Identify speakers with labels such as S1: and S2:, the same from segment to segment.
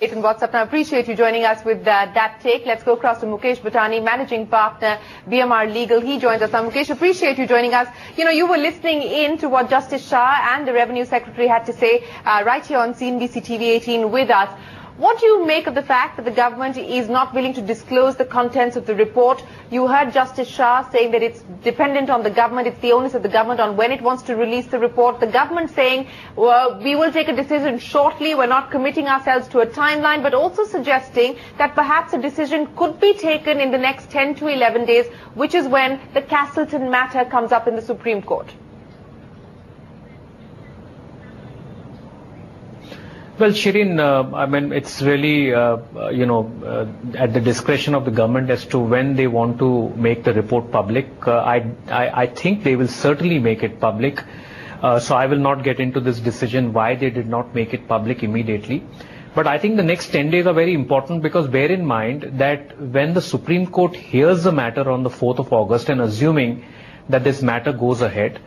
S1: in WhatsApp. Now, I appreciate you joining us with uh, that take. Let's go across to Mukesh Butani, Managing Partner, BMR Legal. He joins us. Now, Mukesh, appreciate you joining us. You know, you were listening in to what Justice Shah and the Revenue Secretary had to say uh, right here on CNBC TV 18 with us. What do you make of the fact that the government is not willing to disclose the contents of the report? You heard Justice Shah saying that it's dependent on the government, it's the onus of the government on when it wants to release the report. The government saying well, we will take a decision shortly, we're not committing ourselves to a timeline, but also suggesting that perhaps a decision could be taken in the next 10 to 11 days, which is when the Castleton matter comes up in the Supreme Court.
S2: Well, Shereen, uh, I mean, it's really, uh, uh, you know, uh, at the discretion of the government as to when they want to make the report public. Uh, I, I, I, think they will certainly make it public. Uh, so I will not get into this decision why they did not make it public immediately. But I think the next 10 days are very important because bear in mind that when the Supreme Court hears the matter on the 4th of August and assuming that this matter goes ahead,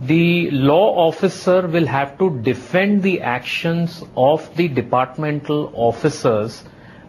S2: the law officer will have to defend the actions of the departmental officers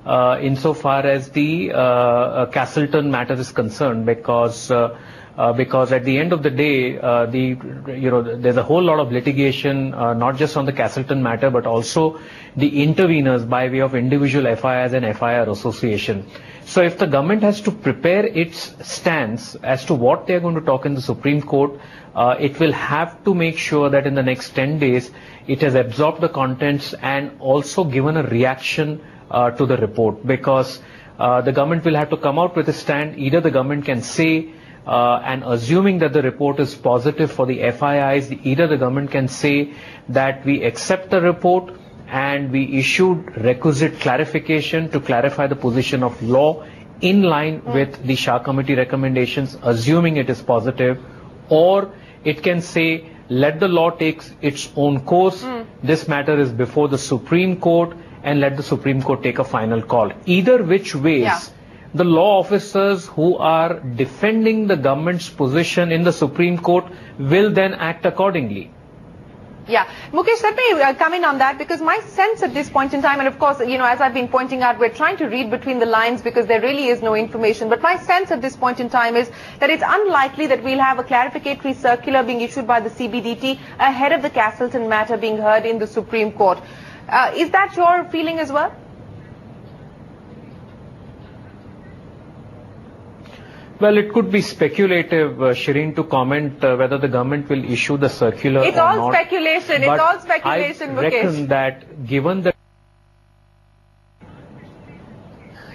S2: uh, insofar as the uh, uh, Castleton matter is concerned because uh, uh, because at the end of the day, uh, the you know there's a whole lot of litigation, uh, not just on the Castleton matter, but also the interveners by way of individual FIIs and FII association. So if the government has to prepare its stance as to what they're going to talk in the Supreme Court, uh, it will have to make sure that in the next 10 days it has absorbed the contents and also given a reaction uh, to the report because uh, the government will have to come out with a stand. Either the government can say uh, and assuming that the report is positive for the FIIs, either the government can say that we accept the report and we issued requisite clarification to clarify the position of law in line mm. with the Shah committee recommendations, assuming it is positive, or it can say let the law take its own course. Mm. This matter is before the Supreme Court and let the Supreme Court take a final call. Either which ways, yeah the law officers who are defending the government's position in the Supreme Court will then act accordingly.
S1: Yeah. Mukesh, let me uh, come in on that because my sense at this point in time, and of course, you know, as I've been pointing out, we're trying to read between the lines because there really is no information. But my sense at this point in time is that it's unlikely that we'll have a clarificatory circular being issued by the CBDT ahead of the Castleton matter being heard in the Supreme Court. Uh, is that your feeling as well?
S2: Well, it could be speculative, uh, Shereen, to comment uh, whether the government will issue the circular
S1: it's all speculation. It's all speculation,
S2: I reckon that given the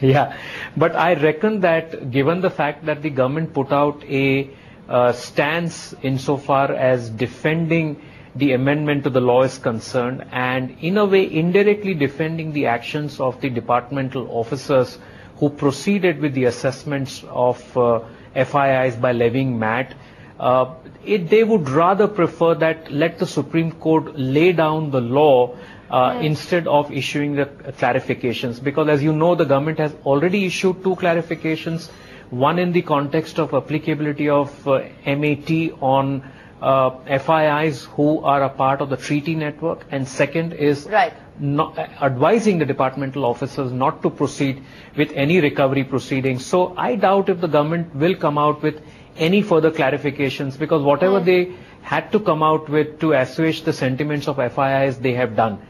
S2: yeah, but I reckon that given the fact that the government put out a uh, stance insofar as defending the amendment to the law is concerned and in a way indirectly defending the actions of the departmental officers who proceeded with the assessments of uh, FIIs by levying MAT, uh, it, they would rather prefer that let the Supreme Court lay down the law uh, mm. instead of issuing the clarifications. Because as you know, the government has already issued two clarifications, one in the context of applicability of uh, MAT on uh, FIIs who are a part of the treaty network, and second is
S1: right
S2: not, advising the departmental officers not to proceed with any recovery proceedings. So I doubt if the government will come out with any further clarifications because whatever mm. they had to come out with to assuage the sentiments of FIIs, they have done.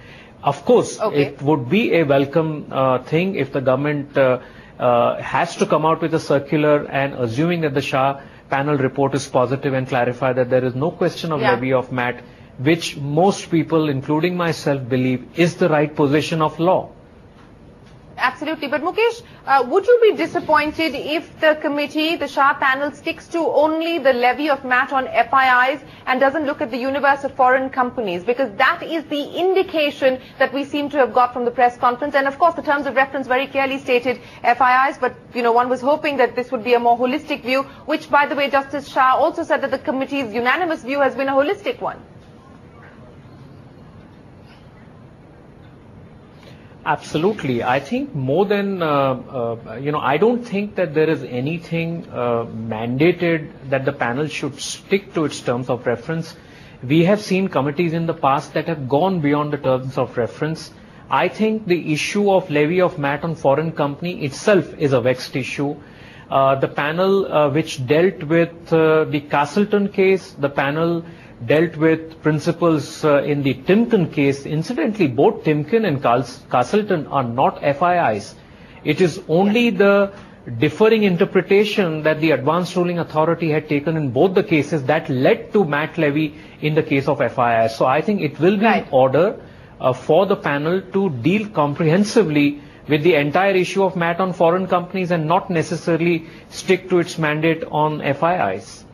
S2: Of course, okay. it would be a welcome uh, thing if the government uh, uh, has to come out with a circular and assuming that the Shah panel report is positive and clarify that there is no question of yeah. levy of MAT which most people, including myself, believe is the right position of law.
S1: Absolutely. But Mukesh, uh, would you be disappointed if the committee, the Shah panel, sticks to only the levy of MAT on FIIs and doesn't look at the universe of foreign companies? Because that is the indication that we seem to have got from the press conference. And of course, the terms of reference very clearly stated FIIs, but you know, one was hoping that this would be a more holistic view, which by the way, Justice Shah also said that the committee's unanimous view has been a holistic one.
S2: Absolutely. I think more than, uh, uh, you know, I don't think that there is anything uh, mandated that the panel should stick to its terms of reference. We have seen committees in the past that have gone beyond the terms of reference. I think the issue of levy of MAT on foreign company itself is a vexed issue. Uh, the panel uh, which dealt with uh, the Castleton case, the panel dealt with principles uh, in the Timken case. Incidentally, both Timken and Castleton are not FIIs. It is only the differing interpretation that the advanced ruling authority had taken in both the cases that led to MAT levy in the case of FIIs. So I think it will be
S1: Right.
S2: in order uh, for the panel to deal comprehensively with the entire issue of MAT on foreign companies and not necessarily stick to its mandate on FIIs.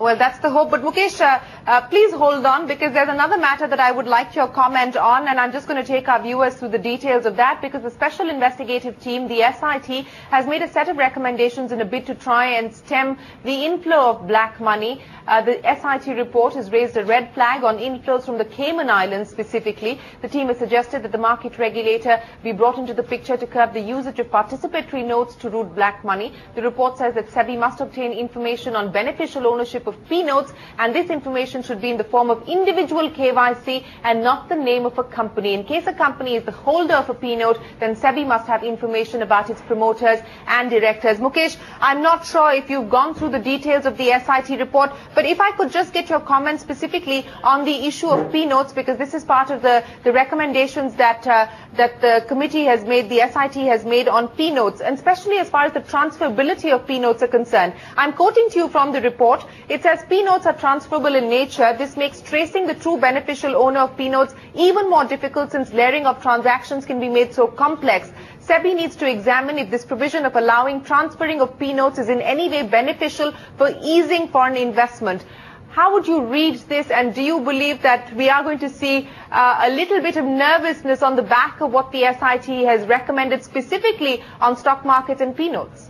S1: Well, that's the hope. But Mukesh, uh, uh, please hold on because there's another matter that I would like your comment on, and I'm just going to take our viewers through the details of that because the Special Investigative Team, the SIT, has made a set of recommendations in a bid to try and stem the inflow of black money. Uh, the SIT report has raised a red flag on inflows from the Cayman Islands specifically. The team has suggested that the market regulator be brought into the picture to curb the usage of participatory notes to route black money. The report says that SEBI must obtain information on beneficial ownership of P notes and this information should be in the form of individual KYC and not the name of a company. In case a company is the holder of a P note, then SEBI must have information about its promoters and directors. Mukesh, I'm not sure if you've gone through the details of the SIT report, but if I could just get your comments specifically on the issue of P notes because this is part of the, the recommendations that, uh, that the committee has made, the SIT has made on P notes, and especially as far as the transferability of P notes are concerned. I'm quoting to you from the report. It says P notes are transferable in nature. This makes tracing the true beneficial owner of P notes even more difficult since layering of transactions can be made so complex. SEBI needs to examine if this provision of allowing transferring of P notes is in any way beneficial for easing foreign investment. How would you read this and do you believe that we are going to see uh, a little bit of nervousness on the back of what the SIT has recommended specifically on stock markets and P notes?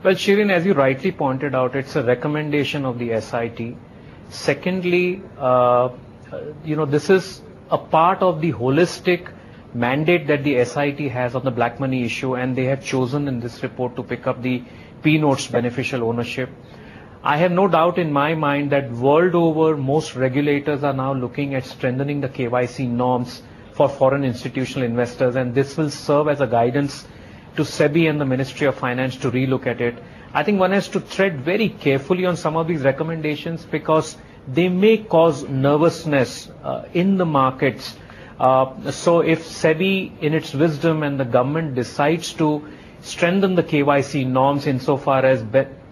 S2: Well, Shereen, as you rightly pointed out, it's a recommendation of the SIT. Secondly, uh, you know, this is a part of the holistic mandate that the SIT has on the black money issue, and they have chosen in this report to pick up the P notes beneficial ownership. I have no doubt in my mind that world over, most regulators are now looking at strengthening the KYC norms for foreign institutional investors, and this will serve as a guidance to SEBI and the Ministry of Finance to relook at it. I think one has to tread very carefully on some of these recommendations because they may cause nervousness uh, in the markets. Uh, so if SEBI in its wisdom and the government decides to strengthen the KYC norms insofar as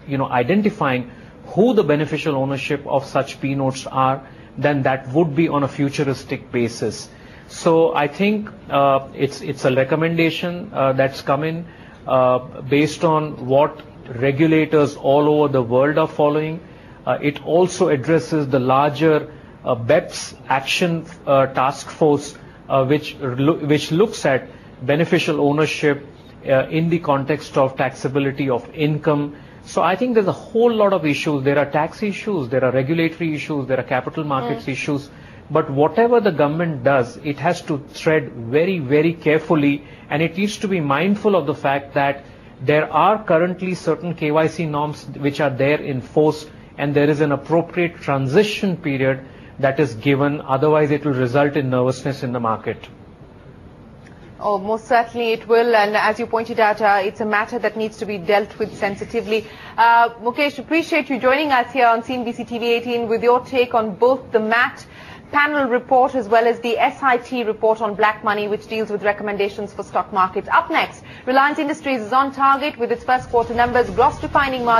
S2: you know identifying who the beneficial ownership of such P notes are, then that would be on a futuristic basis. So I think uh, it's it's a recommendation uh, that's come in uh, based on what regulators all over the world are following. Uh, it also addresses the larger uh, BEPS action uh, task force, uh, which lo- which looks at beneficial ownership uh, in the context of taxability of income. So I think there's a whole lot of issues. There are tax issues, there are regulatory issues, there are capital markets issues. But whatever the government does, it has to tread very, very carefully and it needs to be mindful of the fact that there are currently certain KYC norms which are there in force and there is an appropriate transition period that is given. Otherwise, it will result in nervousness in the market.
S1: Oh, most certainly it will. And as you pointed out, uh, it's a matter that needs to be dealt with sensitively. Uh, Mukesh, appreciate you joining us here on CNBC TV 18 with your take on both the MAT panel report as well as the SIT report on black money, which deals with recommendations for stock markets. Up next, Reliance Industries is on target with its first quarter numbers, gross refining margin